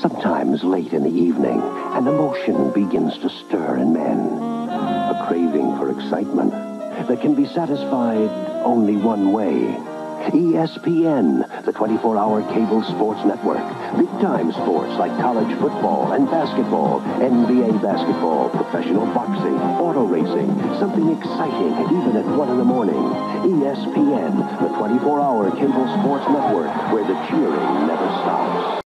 Sometimes late in the evening, an emotion begins to stir in men. A craving for excitement that can be satisfied only one way. ESPN, the 24-hour cable sports network. Big-time sports like college football and basketball, NBA basketball, professional boxing, auto racing, something exciting even at 1 in the morning. ESPN, the 24-hour cable sports network where the cheering never stops.